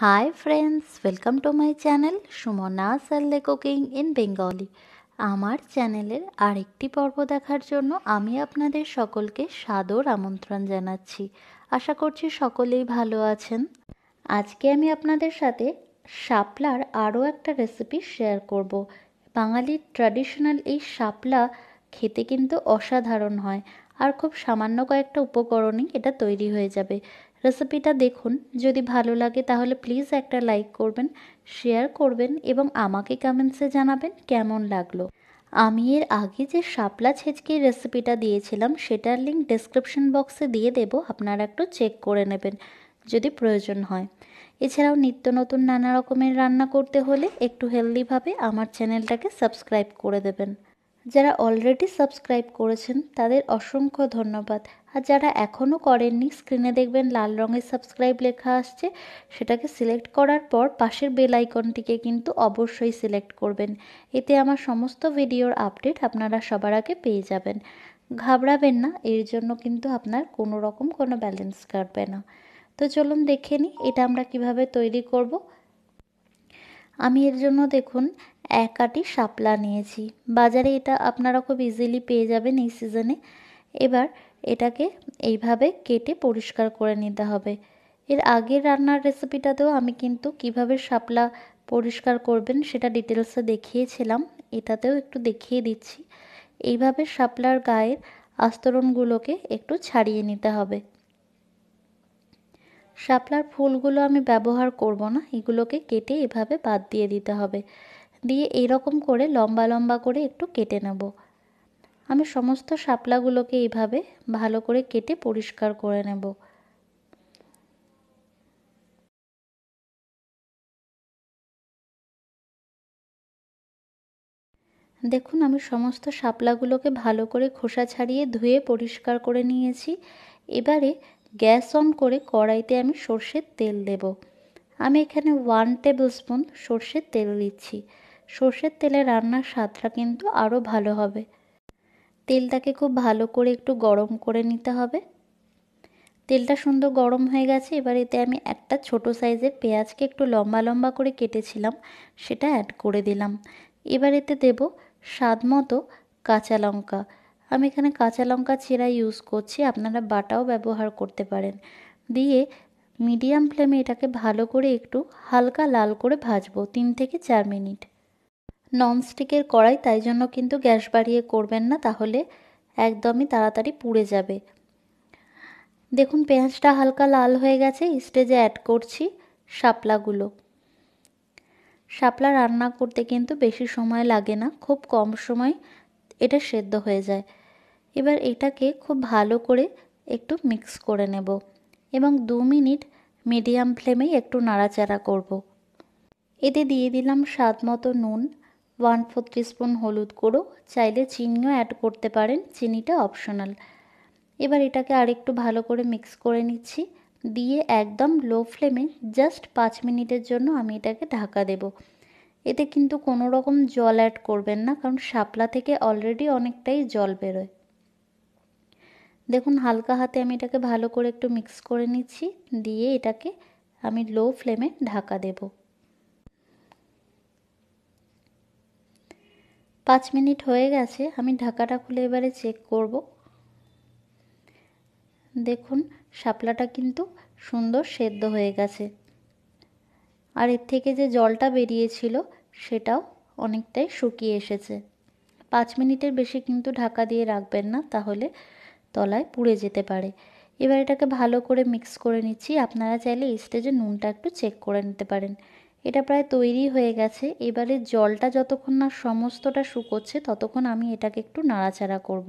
Hi friends welcome to my channel Sumana সাল্লে cooking in Bengali আমার চ্যানেলের আরেকটি পর্ব দেখার জন্য আমি আপনাদের সকলকে সাদর আমন্ত্রণ জানাচ্ছি। আশা করছি সকলেই ভালো আছেন। আজকে আমি আপনাদের সাথে শাপলার আরও একটা রেসিপি শেয়ার করব। বাঙালির ট্র্যাডিশনাল এই শাপলা খেতে কিন্তু অসাধারণ হয়। আর খুব সামান্য কয়েকটা উপকরণই এটা তৈরি হয়ে যাবে। রেসিপিটা দেখুন। যদি ভালো লাগে তাহলে প্লিজ একটা লাইক করবেন, শেয়ার করবেন এবং আমাকে কমেন্টসে জানাবেন কেমন লাগল। আমি এর আগে যে শাপলা ছেচকির রেসিপিটা দিয়েছিলাম সেটার লিঙ্ক ডেসক্রিপশন বক্সে দিয়ে দেব, আপনারা একটু চেক করে নেবেন যদি প্রয়োজন হয়। এছাড়াও নিত্য নতুন নানা রকমের রান্না করতে হলে একটু হেলদিভাবে আমার চ্যানেলটাকে সাবস্ক্রাইব করে দেবেন। যারা অলরেডি সাবস্ক্রাইব করেছেন তাদের অসংখ্য ধন্যবাদ। আর যারা এখনও করেননি স্ক্রিনে দেখবেন লাল রঙের সাবস্ক্রাইব লেখা আসছে। সেটাকে সিলেক্ট করার পর পাশের বেল আইকনটিকে কিন্তু অবশ্যই সিলেক্ট করবেন। এতে আমার সমস্ত ভিডিওর আপডেট আপনারা সবার আগে পেয়ে যাবেন। ঘাবড়াবেন না, এর জন্য কিন্তু আপনার কোনো রকম কোনো ব্যালেন্স কাটবে না। তো চলুন দেখে নিই, এটা আমরা কীভাবে তৈরি করব। আমি এর জন্য দেখুন, এক আটি শাপলা নিয়েছি। বাজারে এটা আপনারা খুব ইজিলি পেয়ে যাবেন এই সিজনে এবার এটাকে এইভাবে কেটে পরিষ্কার করে নিতে হবে। এর আগের রান্নার রেসিপিটাতেও আমি কিন্তু কীভাবে শাপলা পরিষ্কার করবেন সেটা ডিটেলসে দেখিয়েছিলাম। এটাতেও একটু দেখিয়ে দিচ্ছি। এইভাবে শাপলার গায়ের আস্তরণগুলোকে একটু ছাড়িয়ে নিতে হবে। শাপলার ফুলগুলো আমি ব্যবহার করব না, এগুলোকে কেটে এভাবে বাদ দিয়ে দিতে হবে। দিয়ে এইরকম করে লম্বা লম্বা করে একটু কেটে নেব। আমি সমস্ত শাপলাগুলোকে এইভাবে ভালো করে কেটে পরিষ্কার করে নেব। দেখুন, আমি সমস্ত শাপলাগুলোকে ভালো করে খোসা ছাড়িয়ে ধুয়ে পরিষ্কার করে নিয়েছি। এবারে গ্যাস অন করে কড়াইতে আমি সর্ষের তেল দেব। আমি এখানে ওয়ান টেবিল স্পুন সর্ষের তেল দিচ্ছি। সর্ষের তেলে রান্নার স্বাদটা কিন্তু আরও ভালো হবে। তেলটাকে খুব ভালো করে একটু গরম করে নিতে হবে। তেলটা সুন্দর গরম হয়ে গেছে, এবার এতে আমি একটা ছোট সাইজের পেঁয়াজকে একটু লম্বা লম্বা করে কেটেছিলাম, সেটা অ্যাড করে দিলাম। এবার এতে দেব স্বাদ মতো কাঁচা লঙ্কা। আমি এখানে কাঁচা লঙ্কা ছেঁড়া ইউজ করছি, আপনারা বাটাও ব্যবহার করতে পারেন। দিয়ে মিডিয়াম ফ্লেমে এটাকে ভালো করে একটু হালকা লাল করে ভাজবো, তিন থেকে চার মিনিট। ননস্টিকের কড়াই, তাই জন্য কিন্তু গ্যাস বাড়িয়ে করবেন না, তাহলে একদমই তাড়াতাড়ি পুড়ে যাবে। দেখুন, পেঁয়াজটা হালকা লাল হয়ে গেছে স্টেজে অ্যাড করছি শাপলাগুলো। শাপলা রান্না করতে কিন্তু বেশি সময় লাগে না, খুব কম সময় এটা সেদ্ধ হয়ে যায়। এবার এটাকে খুব ভালো করে একটু মিক্স করে নেব এবং দু মিনিট মিডিয়াম ফ্লেমেই একটু নাড়াচাড়া করব। এতে দিয়ে দিলাম স্বাদ মতো নুন ওয়ান ফোর স্পুন হলুদ গুঁড়ো, চাইলে চিনিও অ্যাড করতে পারেন, চিনিটা অপশনাল এবার এটাকে আরেকটু ভালো করে মিক্স করে নিচ্ছি, দিয়ে একদম লো ফ্লেমে জাস্ট পাঁচ মিনিটের জন্য আমি এটাকে ঢাকা দেব। এতে কিন্তু কোনো রকম জল অ্যাড করবেন না, কারণ শাপলা থেকে অলরেডি অনেকটাই জল বেরোয়। দেখুন, হালকা হাতে আমি এটাকে ভালো করে একটু মিক্স করে নিচ্ছি, দিয়ে এটাকে আমি লো ফ্লেমে ঢাকা দেব। পাঁচ মিনিট হয়ে গেছে, আমি ঢাকাটা খুলে এবারে চেক করব। দেখুন, শাপলাটা কিন্তু সুন্দর সেদ্ধ হয়ে গেছে। আর এর থেকে যে জলটা বেরিয়েছিল, সেটাও অনেকটাই শুকিয়ে এসেছে। পাঁচ মিনিটের বেশি কিন্তু ঢাকা দিয়ে রাখবেন না, তাহলে তলায় পুড়ে যেতে পারে। এবার এটাকে ভালো করে মিক্স করে নিচ্ছি। আপনারা চাইলে স্টেজে নুনটা একটু চেক করে নিতে পারেন। এটা প্রায় তৈরি হয়ে গেছে। এবারে জলটা যতক্ষণ না সমস্তটা শুকোচ্ছে, ততক্ষণ আমি এটাকে একটু নাড়াচাড়া করব।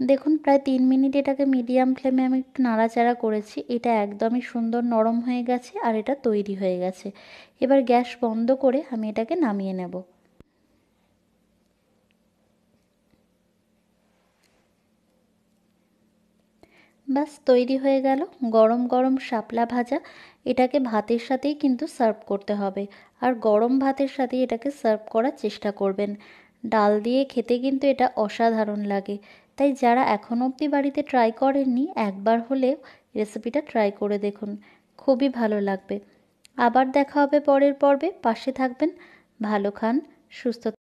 দেখুন, প্রায় তিন মিনিট এটাকে মিডিয়াম ফ্লেমে আমি একটু নাড়াচাড়া করেছি। এটা একদমই সুন্দর নরম হয়ে গেছে আর এটা তৈরি হয়ে গেছে। এবার গ্যাস বন্ধ করে আমি এটাকে নামিয়ে নেব। বাস তৈরি হয়ে গেল গরম গরম শাপলা ভাজা। এটাকে ভাতের সাথেই কিন্তু সার্ভ করতে হবে। আর গরম ভাতের সাথেই এটাকে সার্ভ করার চেষ্টা করবেন। ডাল দিয়ে খেতে কিন্তু এটা অসাধারণ লাগে। তাই যারা এখন অবধি বাড়িতে ট্রাই করেননি, একবার হলে রেসিপিটা ট্রাই করে দেখুন। খুবই ভালো লাগবে। আবার দেখা হবে পরের পর্বে। পাশে থাকবেন। ভালো খান, সুস্থ